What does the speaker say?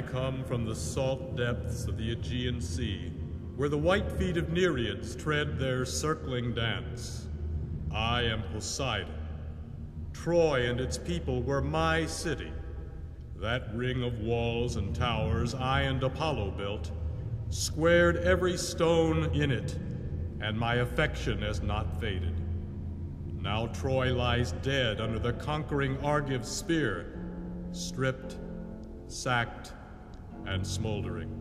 I come from the salt depths of the Aegean Sea, where the white feet of Nereids tread their circling dance. I am Poseidon. Troy and its people were my city. That ring of walls and towers I and Apollo built, squared every stone in it, and my affection has not faded. Now Troy lies dead under the conquering Argive spear, stripped, sacked, and smoldering.